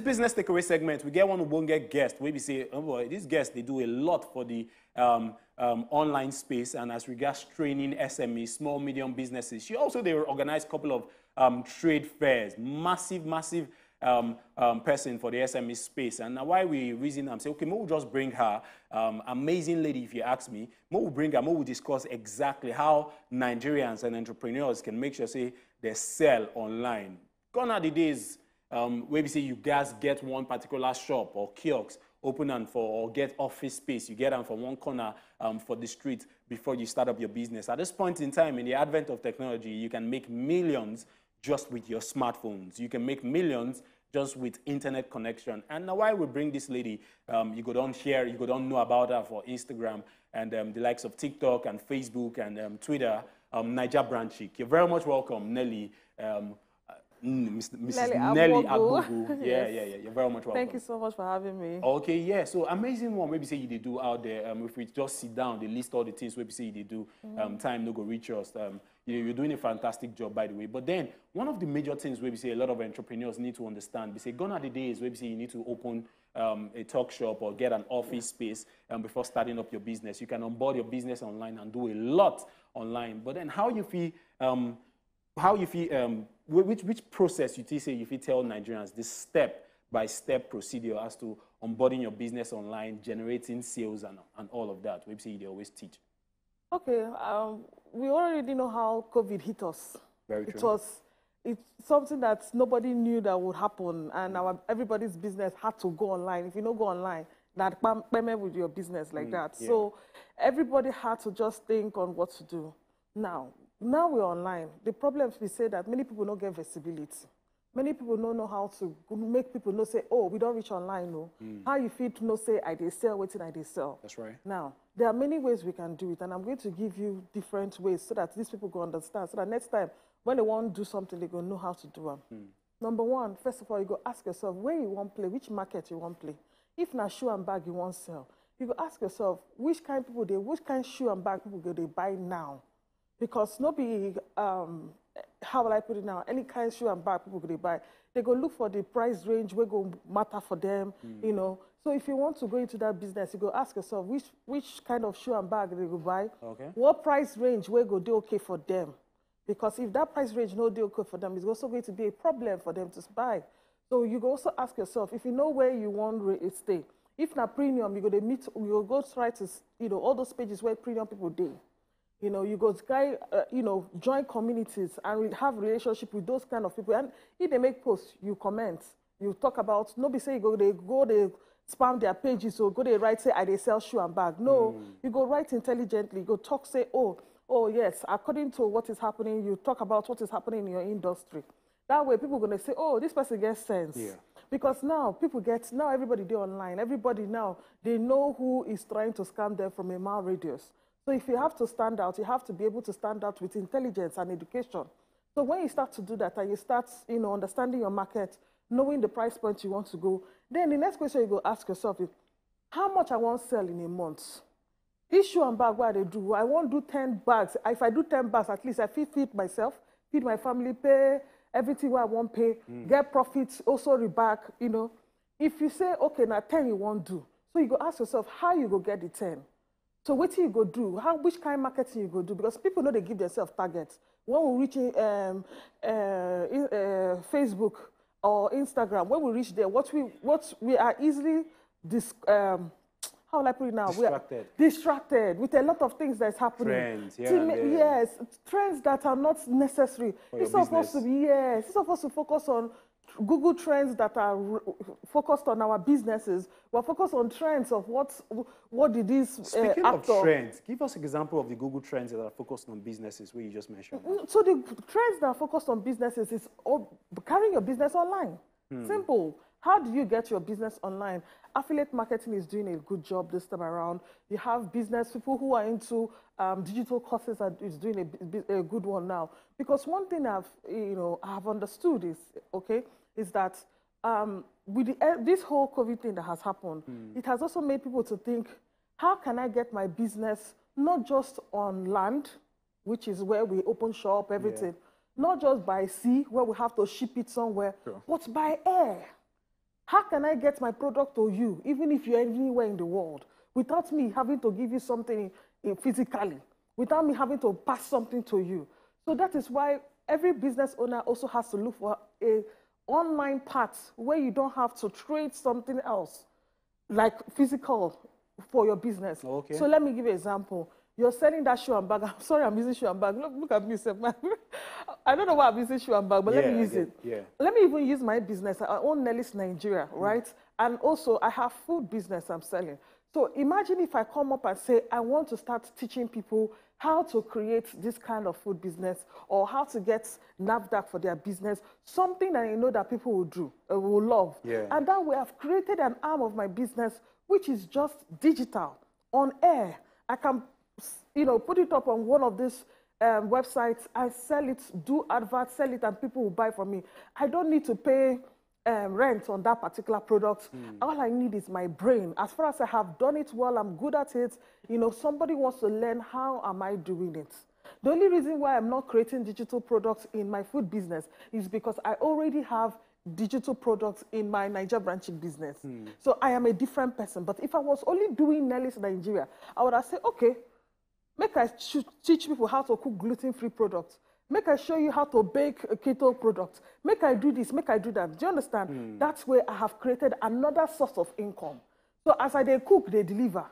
business takeaway segment, we get one who won't get guest. Where we say, oh boy, these guests they do a lot for the um, um, online space and as regards training SME, small medium businesses. She also they organize a couple of um, trade fairs, massive, massive um, um, person for the SME space. And now why we reason I'm saying, okay, we'll just bring her, um, amazing lady if you ask me, we'll bring her, we'll discuss exactly how Nigerians and entrepreneurs can make sure say they sell online. Gone are the days um, where say you guys get one particular shop or kiosk open and for or get office space. You get them from one corner um, for the street before you start up your business. At this point in time, in the advent of technology, you can make millions just with your smartphones. You can make millions just with internet connection. And now why we bring this lady, um, you go down share, you go down know about her for Instagram and um, the likes of TikTok and Facebook and um, Twitter, um, Naija Brand Chick. You're very much welcome, Nelly. Um, Mrs. Nelly, Nelly Abugu. Yeah, yes. yeah, yeah. You're very much welcome. Thank you so much for having me. Okay, yeah. So amazing one. Maybe say you did do out there. Um, if we just sit down, they list all the things. Maybe say you did do. Mm. Um, time no go reach us. Um, you are doing a fantastic job, by the way. But then one of the major things where we say a lot of entrepreneurs need to understand. We say gone are the days where we say you need to open um, a talk shop or get an office space um, before starting up your business. You can onboard your business online and do a lot online. But then how you feel? Um, how you feel? Which, which process you say if you tell Nigerians this step by step procedure as to onboarding your business online, generating sales and, and all of that? Maybe they always teach. Okay, um, we already know how COVID hit us. Very true. It was it's something that nobody knew that would happen, and our everybody's business had to go online. If you don't go online, that payment with your business like mm, that. Yeah. So everybody had to just think on what to do. Now, now we're online. The problem we say that many people don't get visibility. Many people don't know how to make people know say, oh, we don't reach online, no. Mm. How you feel to know say, I they sell, waiting I they sell. That's right. Now, there are many ways we can do it, and I'm going to give you different ways so that these people can understand, so that next time when they want to do something, they go know how to do it. Mm. Number one, first of all, you go ask yourself where you want to play, which market you want to play. If not shoe and bag you want to sell, you go ask yourself which kind of people they, which kind of shoe and bag people go they buy now because no be um, how will I put it now? Any kind of shoe and bag people could buy, they go look for the price range where go matter for them, mm. you know. So if you want to go into that business, you go ask yourself which which kind of shoe and bag they go buy. Okay. What price range where go do okay for them? Because if that price range no do okay for them, it's also going to be a problem for them to buy. So you go also ask yourself if you know where you want to stay. If not premium, you go to meet, you go try to, you know, all those pages where premium people do. You know, you go guy, uh, you know, join communities and have relationship with those kind of people. And if they make posts, you comment, you talk about. Nobody say you go they go they spam their pages or go they write say I they sell shoe and bag. No, mm. you go write intelligently. You go talk say oh oh yes according to what is happening. You talk about what is happening in your industry. That way people gonna say oh this person gets sense. Yeah. Because now people get now everybody do online. Everybody now they know who is trying to scam them from a mile radius. So if you have to stand out, you have to be able to stand out with intelligence and education. So when you start to do that and you start, you know, understanding your market, knowing the price point you want to go, then the next question you go ask yourself is, how much I want to sell in a month? Issue and bag what I do. I won't do 10 bags. If I do 10 bags, at least I feed, feed myself, feed my family, pay everything where I want pay, mm. get profits, also reback, you know. If you say, okay, now 10 you won't do. So you go ask yourself, how you go get the 10? So what you go do? How which kind of marketing you go do? Because people know they give themselves targets. When we reach um, uh, in, uh, Facebook or Instagram, when we reach there, what we what we are easily dis, um, how will I put it now? Distracted. We are distracted with a lot of things that's happening. Trends, yeah, Yes, trends that are not necessary. it's supposed to be yes. It's supposed to focus on Google Trends that are focused on our businesses. We're focused on trends of what what did this uh, Speaking of trends, give us an example of the Google Trends that are focused on businesses, where you just mentioned. Mm, so the trends that are focused on businesses is carrying your business online. Hmm. Simple. How do you get your business online? Affiliate marketing is doing a good job this time around. You have business people who are into um, digital courses are, is doing a, a, good one now. Because one thing I've you know I've understood is okay is that um, with the, uh, this whole COVID thing that has happened, mm. it has also made people to think, how can I get my business not just on land, which is where we open shop, everything, yeah. not just by sea, where we have to ship it somewhere, sure. but by air. How can I get my product to you, even if you're anywhere in the world, without me having to give you something physically, without me having to pass something to you? So that is why every business owner also has to look for a online part where you don't have to trade something else, like physical, for your business. Oh, okay. So let me give you an example. You're selling that shoe and bag. I'm sorry, I'm using shoe and bag. Look, look at me, sir. I don't know why I'm using shoe and bag, but let me use it. yeah. Let me even use my business. I own Nelly's Nigeria, mm. right? And also, I have food business I'm selling. So imagine if I come up and say, I want to start teaching people how to create this kind of food business or how to get NAFDAC for their business, something that I know that people will do, uh, will love. Yeah. And that way, I've created an arm of my business which is just digital, on air. I can, you know, put it up on one of these um, websites. I sell it, do adverts, sell it, and people will buy from me. I don't need to pay um, rent on that particular product. All I need is my brain. As far as I have done it well, I'm good at it. You know, somebody wants to learn how am I doing it. The only reason why I'm not creating digital products in my food business is because I already have digital products in my Naija Brand Chick business. So I am a different person. But if I was only doing Nelly's Nigeria, I would have said, okay, make I ch- teach people how to cook gluten-free products. Make I show you how to bake a keto product. Make I do this, make I do that. Do you understand? That's where I have created another source of income. So as I they cook, they deliver.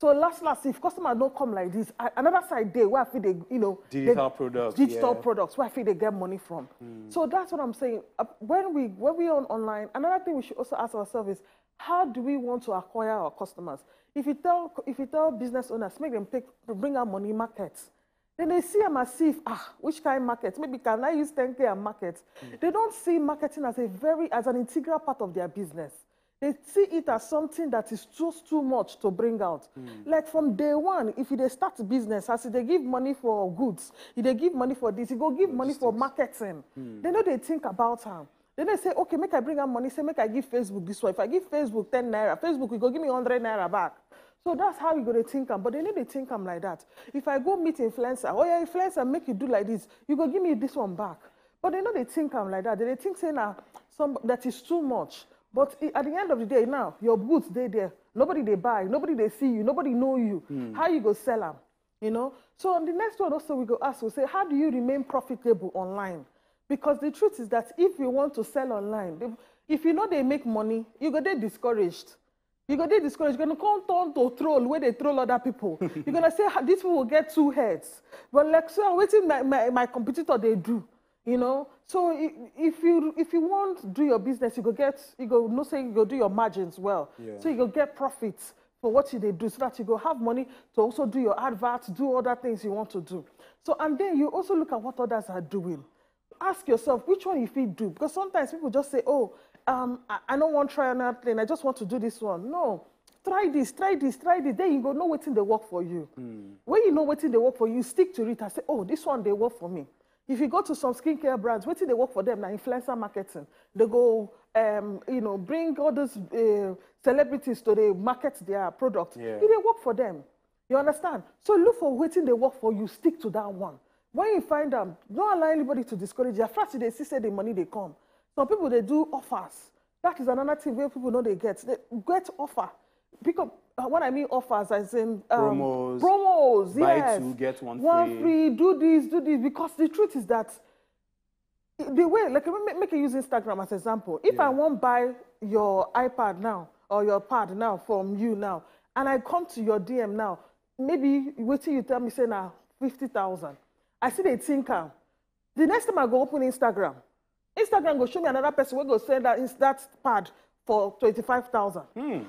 So last, last, if customer don't come like this, I, another side day where I feel they, you know, they- Digital products, digital yeah. products where I feel they get money from. So that's what I'm saying. Uh, when we when we on online, another thing we should also ask ourselves is how do we want to acquire our customers? If you tell if you tell business owners make them take, bring out money markets, then they see them as if ah which kind market? Maybe can I use 10k and market? They don't see marketing as a very as an integral part of their business. They see it as something that is just too much to bring out. Like from day one, if they start business, as they give money for goods, if they give money for this, you go give money for marketing. They know they think about them. Then they say, okay, make I bring out money. Say, make I give Facebook this one. If I give Facebook 10 naira, Facebook will go give me 100 naira back. So that's how you go to think am. But they know they think am like that. If I go meet influencer, oh yeah, influencer, make you do like this, you go give me this one back. But they know they think am like that. They, think say now some that is too much. But at the end of the day, now your boots they there. Nobody they buy. Nobody they see you. Nobody know you. Hmm. How you go sell them? You know. So on the next one also we go ask. We say, how do you remain profitable online? Because the truth is that if you want to sell online, if- if you know they make money, you go they discouraged. You go they discouraged. You're gonna come turn to troll where they troll other people. You're gonna say "Ah, these people will get two heads. But like so, waiting my, my, my competitor they do. You know, so if you if you want to do your business, you go get you go no say you go do your margins well. So you go get profits for what you they do, so that you go have money to also do your adverts, do other things you want to do. So and then you also look at what others are doing. Ask yourself which one you fit do because sometimes people just say, oh, um, I, I don't want to try another thing. I just want to do this one. No. Try this, try this, try this. Then you go know waiting they work for you. When you know waiting they work for you, stick to it and say, oh, this one they work for me. If you go to some skincare brands, waiting they work for them, now influencer marketing. They go, um, you know, bring all those uh, celebrities to the market their product. Yeah. It they work for them. You understand? So look for waiting they work for you, stick to that one. When you find them, don't allow anybody to discourage you. At first, they see say the money they come. Some people they do offers. That is another thing where people know they get. They get offer. Because uh, what I mean offers, as in um, Promos. Promos, Buy yes. two, get one One free. free. Do this, do this. Because the truth is that the way, like, me make you use Instagram as example. If I won't buy your iPad now or your pad now from you now, and I come to your DM now, maybe wait till you tell me say now fifty thousand. I see they think. The next time I go open Instagram, Instagram go show me another person wey go send that that pad for twenty-five thousand.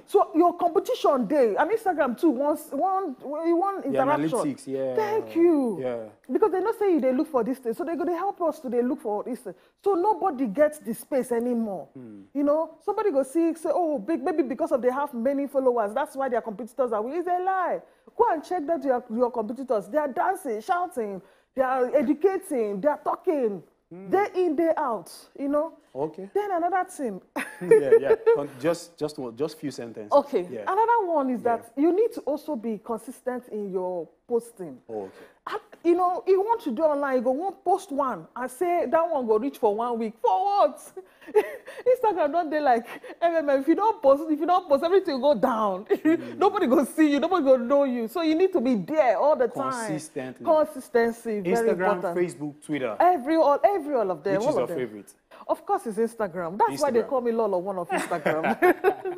So your competition dey and Instagram too wants one you want interaction. analytics, yeah. Thank you. Yeah. Because they know say you dey look for this thing, so they're gonna help us to dey look for this thing. So nobody gets the space anymore. You know, somebody go see say, oh, big maybe because of they have many followers, that's why their competitors are. winning. It's a lie. Go and check that your your competitors. They are dancing, shouting, they are educating, they are talking, day in day out. You know, Okay. Then another thing. yeah, yeah. Con- Just, just, just few sentences. okay. Yeah. Another one is that you need to also be consistent in your posting. Oh, okay. And, you know, you want to do online, you go one post one and say that one go reach for one week. For what? Instagram don't they like MMM. If you don't post, if you don't post, everything will go down. Mm. nobody go see you, nobody go know you. So you need to be there all the time. Consistently. Consistency, Instagram. Facebook, Twitter. Every all, every all of them. Which all is your favorite? Of course, it's Instagram. That's why they call me Lolo, one of Instagram.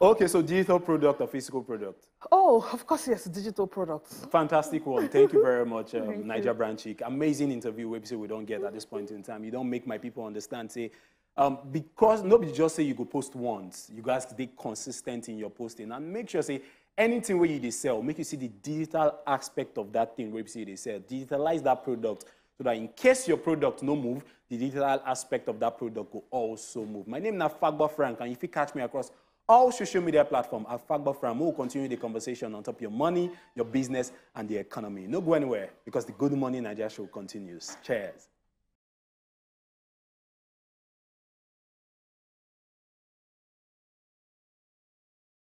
Okay, so digital product or physical product? oh, of course, yes, digital products. Fantastic one. Thank you very much, um, Naija Brand Chick. Amazing interview. We say we don't get at this point in time. You don't make my people understand. Say, um, because nobody just say you go post once. You guys stay consistent in your posting and make sure say anything where you dey sell, make you see the digital aspect of that thing where you see they sell. Digitalize that product so that in case your product no move, the digital aspect of that product will also move. My name is Fagba Frank, and if you catch me across all social media platforms at Fagba Frank, we will continue the conversation on top of your money, your business, and the economy. No go anywhere because the Good Morning Nigeria show continues. Cheers.